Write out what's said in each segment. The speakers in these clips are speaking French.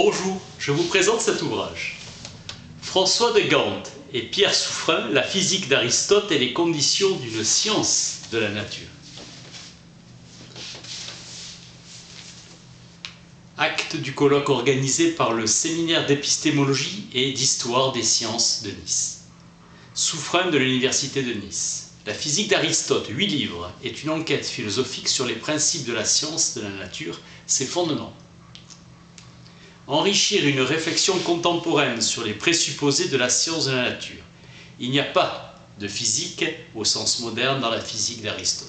Bonjour, je vous présente cet ouvrage. François de Gand et Pierre Souffrin, La physique d'Aristote et les conditions d'une science de la nature. Acte du colloque organisé par le séminaire d'épistémologie et d'histoire des sciences de Nice. Souffrin de l'Université de Nice. La physique d'Aristote, 8 livres, est une enquête philosophique sur les principes de la science de la nature, ses fondements. Enrichir une réflexion contemporaine sur les présupposés de la science de la nature. Il n'y a pas de physique au sens moderne dans la physique d'Aristote.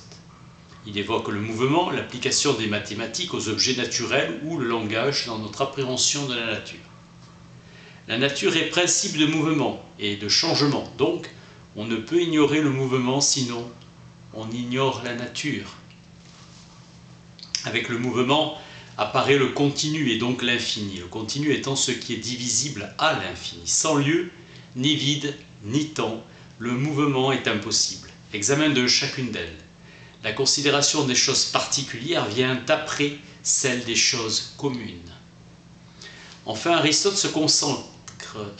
Il évoque le mouvement, l'application des mathématiques aux objets naturels ou le langage dans notre appréhension de la nature. La nature est principe de mouvement et de changement, donc on ne peut ignorer le mouvement sinon on ignore la nature. Avec le mouvement apparaît le continu et donc l'infini, le continu étant ce qui est divisible à l'infini. Sans lieu, ni vide, ni temps, le mouvement est impossible. Examen de chacune d'elles. La considération des choses particulières vient après celle des choses communes. Enfin, Aristote se concentre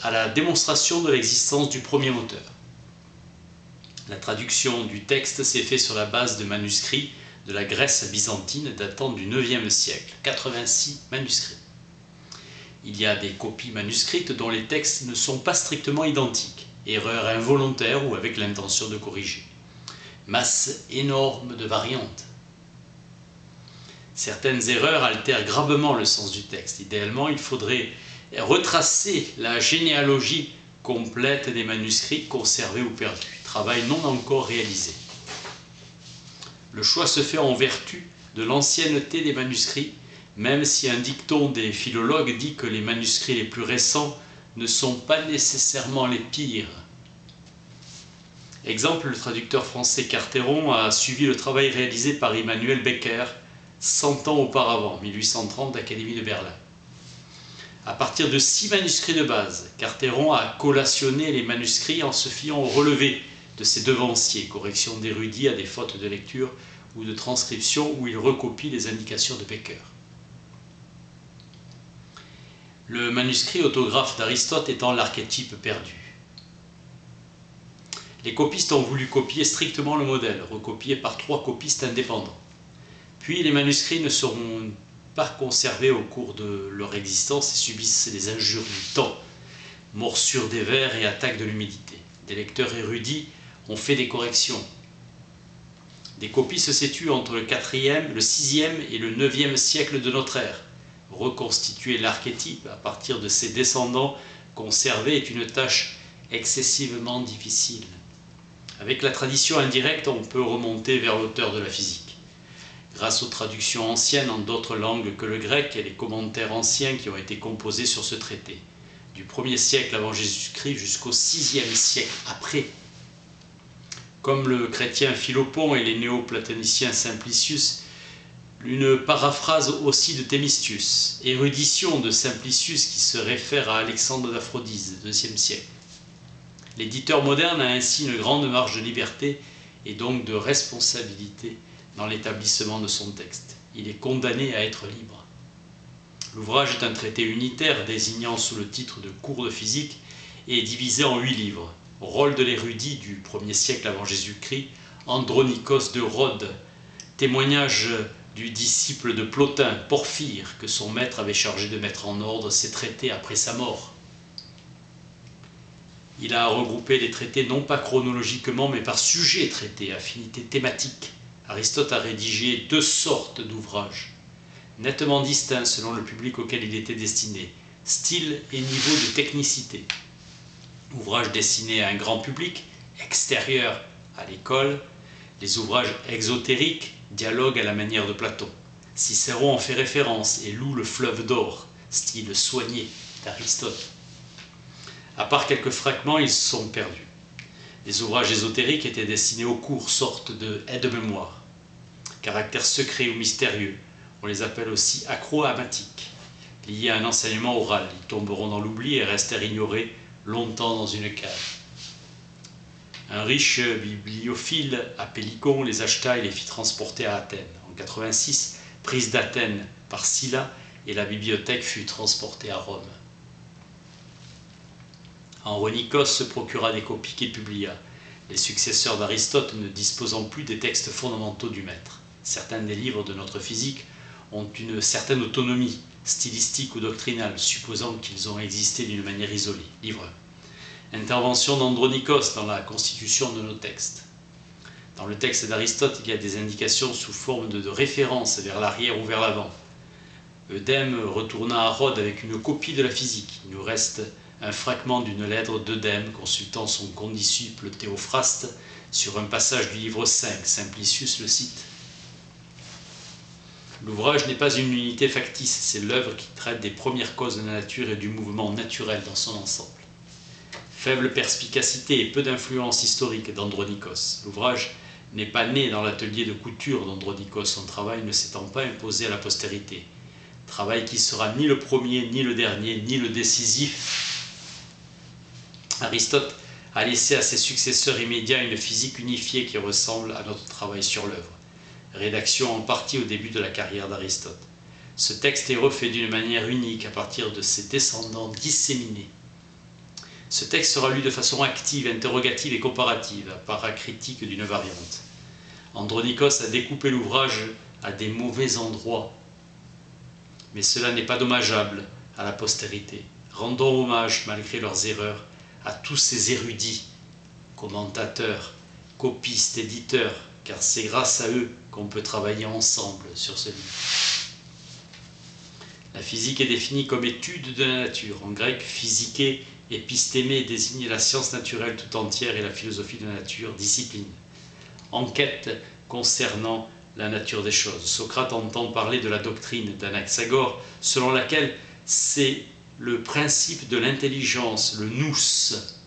à la démonstration de l'existence du premier moteur. La traduction du texte s'est faite sur la base de manuscrits de la Grèce byzantine datant du 9e siècle, 86 manuscrits. Il y a des copies manuscrites dont les textes ne sont pas strictement identiques, erreur involontaire ou avec l'intention de corriger masse énorme de variantes. Certaines erreurs altèrent gravement le sens du texte. Idéalement, il faudrait retracer la généalogie complète des manuscrits conservés ou perdus, travail non encore réalisé. Le choix se fait en vertu de l'ancienneté des manuscrits, même si un dicton des philologues dit que les manuscrits les plus récents ne sont pas nécessairement les pires, Exemple, le traducteur français Carteron a suivi le travail réalisé par Emmanuel Becker 100 ans auparavant, 1830, d'Académie de Berlin. À partir de six manuscrits de base, Carteron a collationné les manuscrits en se fiant au relevé de ses devanciers, correction d'érudits à des fautes de lecture ou de transcription où il recopie les indications de Becker. Le manuscrit autographe d'Aristote étant l'archétype perdu. Les copistes ont voulu copier strictement le modèle, recopié par trois copistes indépendants. Puis les manuscrits ne seront pas conservés au cours de leur existence et subissent les injures du temps, morsures des vers et attaques de l'humidité. Des lecteurs érudits ont fait des corrections. Des copies se situent entre le 4e, le 6e et le 9e siècle de notre ère. Reconstituer l'archétype à partir de ses descendants conservés est une tâche excessivement difficile. Avec la tradition indirecte, on peut remonter vers l'auteur de la physique. Grâce aux traductions anciennes en d'autres langues que le grec et les commentaires anciens qui ont été composés sur ce traité, du 1er siècle avant Jésus-Christ jusqu'au 6e siècle après. Comme le chrétien Philopon et les néo-platoniciens Simplicius, une paraphrase aussi de Thémistius, érudition de Simplicius qui se réfère à Alexandre d'Aphrodise, 2e siècle. L'éditeur moderne a ainsi une grande marge de liberté et donc de responsabilité dans l'établissement de son texte. Il est condamné à être libre. L'ouvrage est un traité unitaire désignant sous le titre de Cours de physique et est divisé en huit livres. Rôle de l'érudit du 1er siècle avant Jésus-Christ, Andronikos de Rhodes, témoignage du disciple de Plotin, Porphyre, que son maître avait chargé de mettre en ordre ses traités après sa mort. Il a regroupé les traités non pas chronologiquement, mais par sujet traité, affinité thématique. Aristote a rédigé deux sortes d'ouvrages, nettement distincts selon le public auquel il était destiné, style et niveau de technicité. Ouvrages destinés à un grand public, extérieur à l'école, les ouvrages exotériques, dialogue à la manière de Platon. Cicéron en fait référence et loue le fleuve d'or, style soigné d'Aristote. À part quelques fragments, ils sont perdus. Les ouvrages ésotériques étaient destinés aux cours, sorte de aide-mémoire. Caractère secret ou mystérieux, on les appelle aussi acroamatiques, liés à un enseignement oral. Ils tomberont dans l'oubli et restèrent ignorés longtemps dans une cave. Un riche bibliophile à Pélicon les acheta et les fit transporter à Athènes. En 86, prise d'Athènes par Scylla, et la bibliothèque fut transportée à Rome. Andronikos se procura des copies qu'il publia, les successeurs d'Aristote ne disposant plus des textes fondamentaux du maître. Certains des livres de notre physique ont une certaine autonomie stylistique ou doctrinale, supposant qu'ils ont existé d'une manière isolée. Livre 1. Intervention d'Andronikos dans la constitution de nos textes. Dans le texte d'Aristote, il y a des indications sous forme de, références vers l'arrière ou vers l'avant. Eudème retourna à Rhodes avec une copie de la physique. Il nous reste un fragment d'une lettre d'Eudème consultant son condisciple Théophraste sur un passage du livre 5. Simplicius le cite. L'ouvrage n'est pas une unité factice, c'est l'œuvre qui traite des premières causes de la nature et du mouvement naturel dans son ensemble. Faible perspicacité et peu d'influence historique d'Andronikos. L'ouvrage n'est pas né dans l'atelier de couture d'Andronikos, son travail ne s'étant pas imposé à la postérité. Travail qui sera ni le premier, ni le dernier, ni le décisif Aristote a laissé à ses successeurs immédiats une physique unifiée qui ressemble à notre travail sur l'œuvre. Rédaction en partie au début de la carrière d'Aristote. Ce texte est refait d'une manière unique à partir de ses descendants disséminés. Ce texte sera lu de façon active, interrogative et comparative, à critique d'une variante. Andronikos a découpé l'ouvrage à des mauvais endroits, mais cela n'est pas dommageable à la postérité. Rendons hommage, malgré leurs erreurs, à tous ces érudits, commentateurs, copistes, éditeurs, car c'est grâce à eux qu'on peut travailler ensemble sur ce livre. La physique est définie comme étude de la nature. En grec, physique, épistémé désigne la science naturelle tout entière et la philosophie de la nature, discipline. Enquête concernant la nature des choses. Socrate entend parler de la doctrine d'Anaxagore, selon laquelle c'est le principe de l'intelligence, le nous,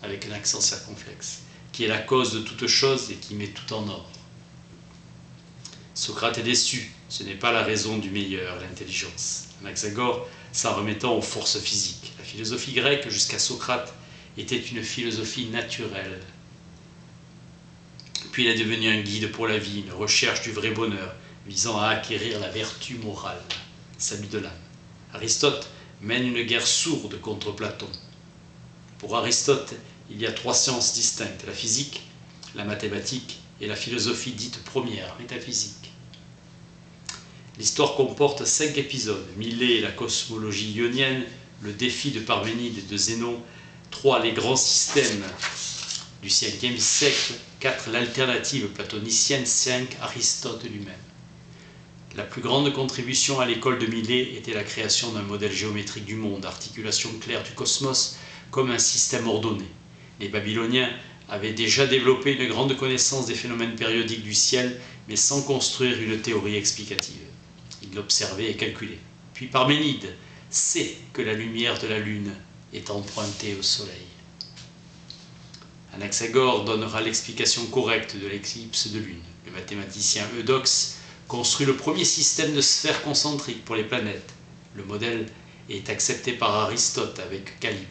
avec un accent circonflexe, qui est la cause de toute chose et qui met tout en ordre. Socrate est déçu, ce n'est pas la raison du meilleur, l'intelligence. Anaxagore s'en remettant aux forces physiques. La philosophie grecque, jusqu'à Socrate, était une philosophie naturelle. Puis il est devenu un guide pour la vie, une recherche du vrai bonheur, visant à acquérir la vertu morale, salut de l'âme. Aristote mène une guerre sourde contre Platon. Pour Aristote, il y a trois sciences distinctes, la physique, la mathématique et la philosophie dite première, métaphysique. L'histoire comporte cinq épisodes, Millet et la cosmologie ionienne, le défi de Parménide et de Zénon, trois les grands systèmes du 5e siècle, quatre l'alternative platonicienne, cinq Aristote lui-même. La plus grande contribution à l'école de Millet était la création d'un modèle géométrique du monde, articulation claire du cosmos comme un système ordonné. Les Babyloniens avaient déjà développé une grande connaissance des phénomènes périodiques du ciel, mais sans construire une théorie explicative. Ils l'observaient et calculaient. Puis Parménide sait que la lumière de la Lune est empruntée au Soleil. Anaxagore donnera l'explication correcte de l'éclipse de Lune. Le mathématicien Eudoxe construit le premier système de sphères concentriques pour les planètes. Le modèle est accepté par Aristote avec Calype.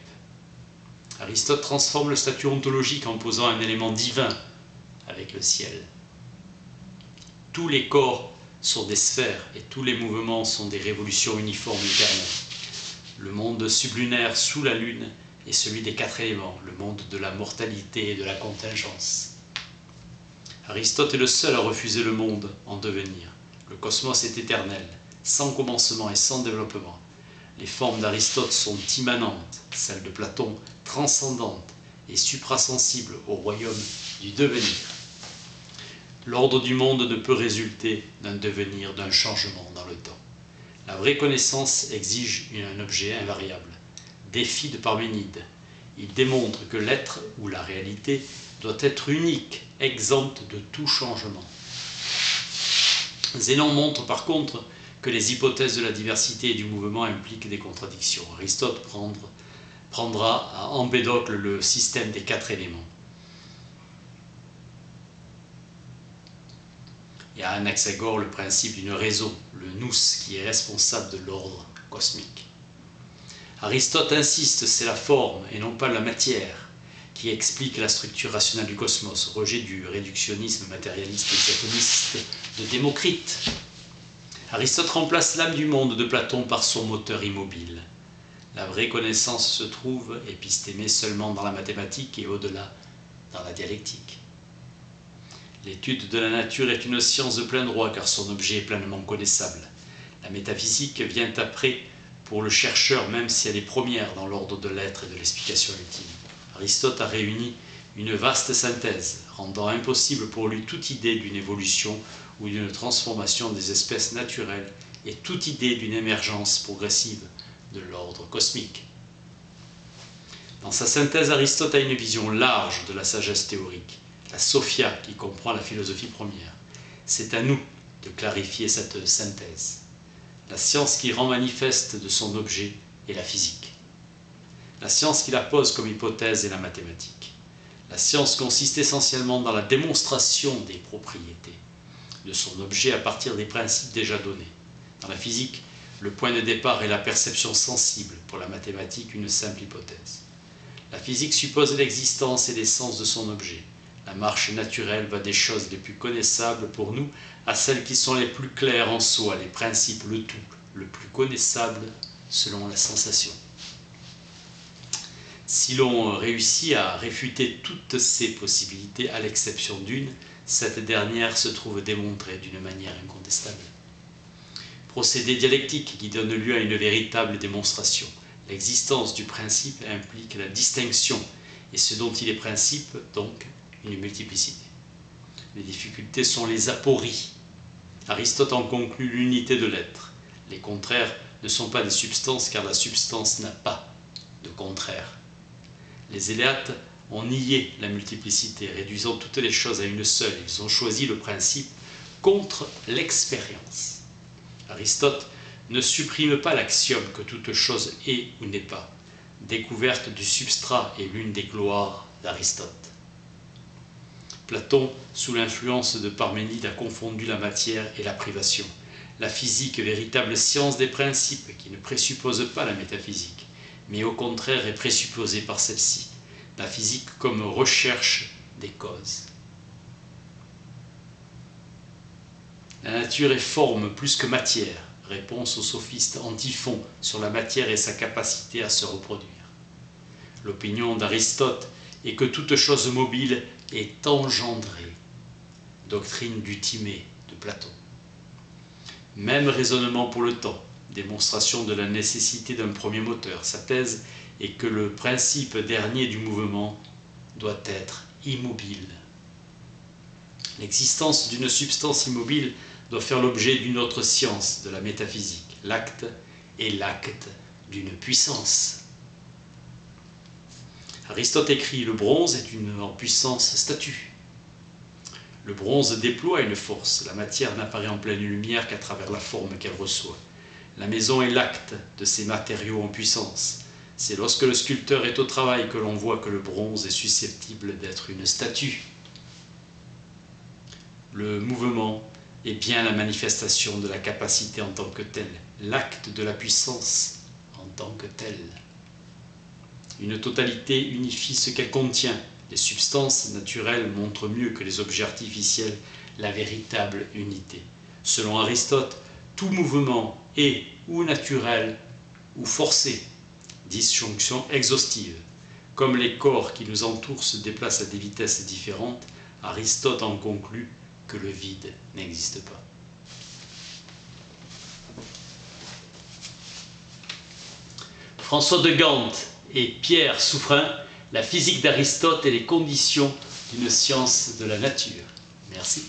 Aristote transforme le statut ontologique en posant un élément divin avec le ciel. Tous les corps sont des sphères et tous les mouvements sont des révolutions uniformes éternelles. Le monde sublunaire sous la Lune est celui des quatre éléments, le monde de la mortalité et de la contingence. Aristote est le seul à refuser le monde en devenir. Le cosmos est éternel, sans commencement et sans développement. Les formes d'Aristote sont immanentes, celles de Platon transcendantes et suprasensibles au royaume du devenir. L'ordre du monde ne peut résulter d'un devenir, d'un changement dans le temps. La vraie connaissance exige un objet invariable. Défi de Parménide. Il démontre que l'être ou la réalité doit être unique, exempte de tout changement. Zénon montre par contre que les hypothèses de la diversité et du mouvement impliquent des contradictions. Aristote prendra à Empédocle le système des quatre éléments. Et à Anaxagore le principe d'une raison, le nous, qui est responsable de l'ordre cosmique. Aristote insiste, c'est la forme et non pas la matière qui explique la structure rationnelle du cosmos, rejet du réductionnisme matérialiste et diaconiste de Démocrite. Aristote remplace l'âme du monde de Platon par son moteur immobile. La vraie connaissance se trouve, épistémée seulement dans la mathématique et au-delà, dans la dialectique. L'étude de la nature est une science de plein droit car son objet est pleinement connaissable. La métaphysique vient après pour le chercheur même si elle est première dans l'ordre de l'être et de l'explication ultime. Aristote a réuni une vaste synthèse, rendant impossible pour lui toute idée d'une évolution ou d'une transformation des espèces naturelles et toute idée d'une émergence progressive de l'ordre cosmique. Dans sa synthèse, Aristote a une vision large de la sagesse théorique, la Sophia qui comprend la philosophie première. C'est à nous de clarifier cette synthèse. La science qui rend manifeste de son objet est la physique. La science qui la pose comme hypothèse est la mathématique. La science consiste essentiellement dans la démonstration des propriétés de son objet à partir des principes déjà donnés. Dans la physique, le point de départ est la perception sensible, pour la mathématique une simple hypothèse. La physique suppose l'existence et l'essence de son objet. La marche naturelle va des choses les plus connaissables pour nous à celles qui sont les plus claires en soi, les principes, le tout, le plus connaissable selon la sensation. Si l'on réussit à réfuter toutes ces possibilités, à l'exception d'une, cette dernière se trouve démontrée d'une manière incontestable. Procédé dialectique qui donne lieu à une véritable démonstration. L'existence du principe implique la distinction, et ce dont il est principe, donc, une multiplicité. Les difficultés sont les apories. Aristote en conclut l'unité de l'être. Les contraires ne sont pas des substances car la substance n'a pas de contraire. Les éléates ont nié la multiplicité, réduisant toutes les choses à une seule. Ils ont choisi le principe contre l'expérience. Aristote ne supprime pas l'axiome que toute chose est ou n'est pas. Découverte du substrat est l'une des gloires d'Aristote. Platon, sous l'influence de Parménide, a confondu la matière et la privation. La physique, véritable science des principes qui ne présuppose pas la métaphysique, mais au contraire est présupposée par celle-ci. La physique comme recherche des causes. La nature est forme plus que matière. Réponse au sophiste Antiphon sur la matière et sa capacité à se reproduire. L'opinion d'Aristote est que toute chose mobile est engendrée. Doctrine du Timée de Platon. Même raisonnement pour le temps, démonstration de la nécessité d'un premier moteur. Sa thèse est que le principe dernier du mouvement doit être immobile. L'existence d'une substance immobile doit faire l'objet d'une autre science de la métaphysique. L'acte est l'acte d'une puissance. Aristote écrit Le bronze est une en puissance statue. Le bronze déploie une force. La matière n'apparaît en pleine lumière qu'à travers la forme qu'elle reçoit. La maison est l'acte de ces matériaux en puissance. C'est lorsque le sculpteur est au travail que l'on voit que le bronze est susceptible d'être une statue. Le mouvement est bien la manifestation de la capacité en tant que telle, l'acte de la puissance en tant que telle. Une totalité unifie ce qu'elle contient. Les substances naturelles montrent mieux que les objets artificiels la véritable unité. Selon Aristote, tout mouvement est ou naturel ou forcé, disjonction exhaustive. Comme les corps qui nous entourent se déplacent à des vitesses différentes, Aristote en conclut que le vide n'existe pas. François de Gand et Pierre Souffrin, La physique d'Aristote et les conditions d'une science de la nature. Merci.